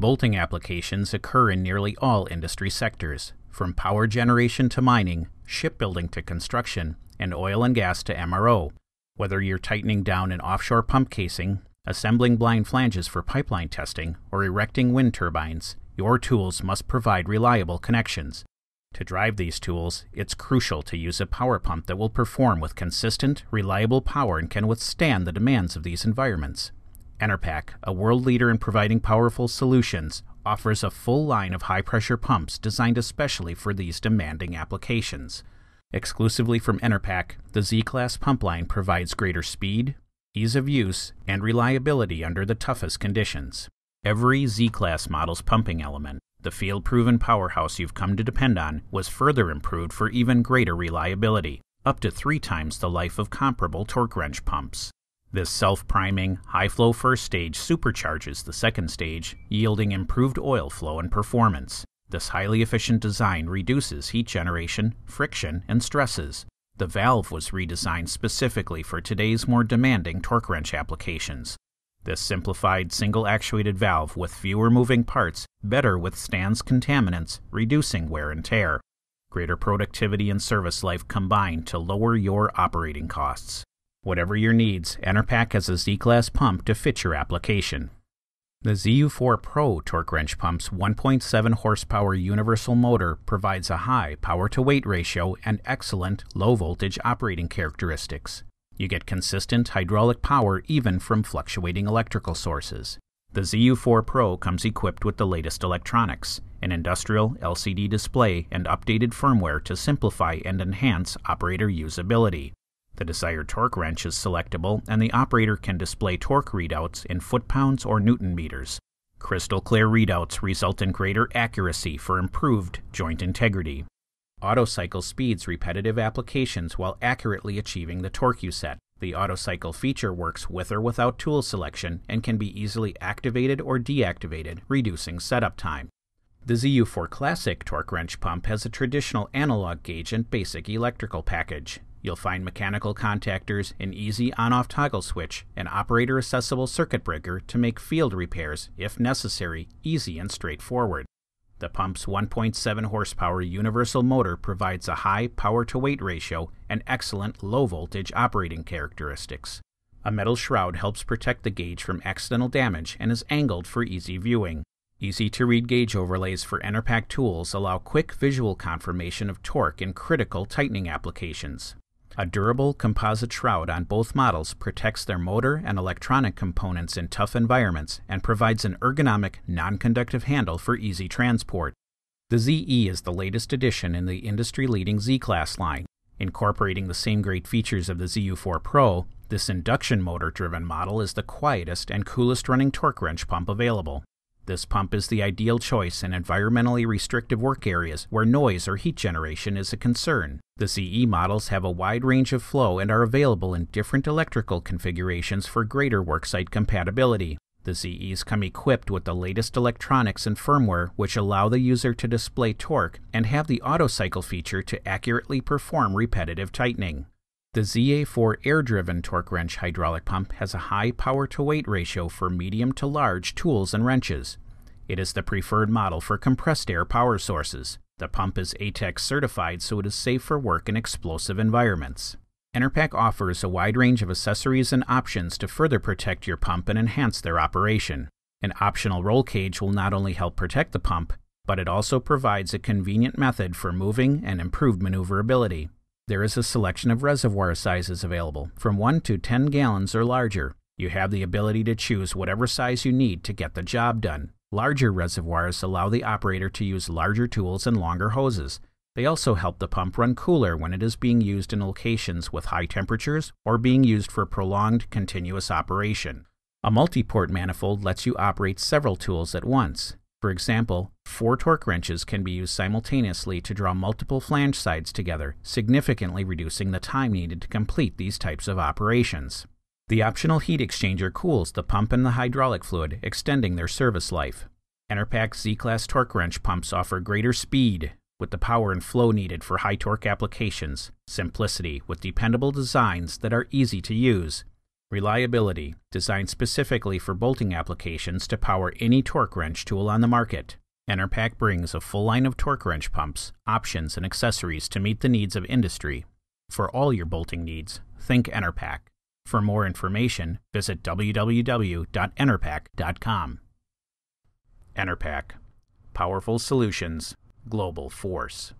Bolting applications occur in nearly all industry sectors, from power generation to mining, shipbuilding to construction, and oil and gas to MRO. Whether you're tightening down an offshore pump casing, assembling blind flanges for pipeline testing, or erecting wind turbines, your tools must provide reliable connections. To drive these tools, it's crucial to use a power pump that will perform with consistent, reliable power and can withstand the demands of these environments. Enerpac, a world leader in providing powerful solutions, offers a full line of high pressure pumps designed especially for these demanding applications. Exclusively from Enerpac, the Z Class pump line provides greater speed, ease of use, and reliability under the toughest conditions. Every Z Class model's pumping element, the field proven powerhouse you've come to depend on, was further improved for even greater reliability, up to three times the life of comparable torque wrench pumps. This self priming, high flow first stage supercharges the second stage, yielding improved oil flow and performance. This highly efficient design reduces heat generation, friction, and stresses. The valve was redesigned specifically for today's more demanding torque wrench applications. This simplified single actuated valve with fewer moving parts better withstands contaminants, reducing wear and tear. Greater productivity and service life combine to lower your operating costs. Whatever your needs, Enerpac has a Z Class pump to fit your application. The ZU4 Pro torque wrench pump's 1.7 horsepower universal motor provides a high power to weight ratio and excellent low voltage operating characteristics. You get consistent hydraulic power even from fluctuating electrical sources. The ZU4 Pro comes equipped with the latest electronics, an industrial LCD display, and updated firmware to simplify and enhance operator usability. The desired torque wrench is selectable, and the operator can display torque readouts in foot pounds or newton meters. Crystal clear readouts result in greater accuracy for improved joint integrity. AutoCycle speeds repetitive applications while accurately achieving the torque you set. The AutoCycle feature works with or without tool selection and can be easily activated or deactivated, reducing setup time. The ZU4 Classic torque wrench pump has a traditional analog gauge and basic electrical package. You'll find mechanical contactors, an easy on off toggle switch, an operator accessible circuit breaker to make field repairs, if necessary, easy and straightforward. The pump's 1.7 horsepower universal motor provides a high power to weight ratio and excellent low voltage operating characteristics. A metal shroud helps protect the gauge from accidental damage and is angled for easy viewing. Easy to read gauge overlays for Enerpac tools allow quick visual confirmation of torque in critical tightening applications. A durable composite shroud on both models protects their motor and electronic components in tough environments and provides an ergonomic, non conductive handle for easy transport. The ZE is the latest addition in the industry leading Z Class line. Incorporating the same great features of the ZU4 Pro, this induction motor driven model is the quietest and coolest running torque wrench pump available. This pump is the ideal choice in environmentally restrictive work areas where noise or heat generation is a concern. The ZE models have a wide range of flow and are available in different electrical configurations for greater worksite compatibility. The ZEs come equipped with the latest electronics and firmware which allow the user to display torque and have the AutoCycle feature to accurately perform repetitive tightening. The ZA4 air driven torque wrench hydraulic pump has a high power to weight ratio for medium to large tools and wrenches. It is the preferred model for compressed air power sources. The pump is ATEX certified so it is safe for work in explosive environments. Enerpac offers a wide range of accessories and options to further protect your pump and enhance their operation. An optional roll cage will not only help protect the pump, but it also provides a convenient method for moving and improved maneuverability. There is a selection of reservoir sizes available, from 1 to 10 gallons or larger. You have the ability to choose whatever size you need to get the job done. Larger reservoirs allow the operator to use larger tools and longer hoses. They also help the pump run cooler when it is being used in locations with high temperatures or being used for prolonged continuous operation. A multi-port manifold lets you operate several tools at once. For example, four torque wrenches can be used simultaneously to draw multiple flange sides together, significantly reducing the time needed to complete these types of operations. The optional heat exchanger cools the pump and the hydraulic fluid, extending their service life. Enerpac Z-Class torque wrench pumps offer greater speed with the power and flow needed for high torque applications, simplicity with dependable designs that are easy to use, Reliability, designed specifically for bolting applications to power any torque wrench tool on the market. Enerpac brings a full line of torque wrench pumps, options, and accessories to meet the needs of industry. For all your bolting needs, think Enerpac. For more information, visit www.enerpac.com. Enerpac. Powerful Solutions, Global Force.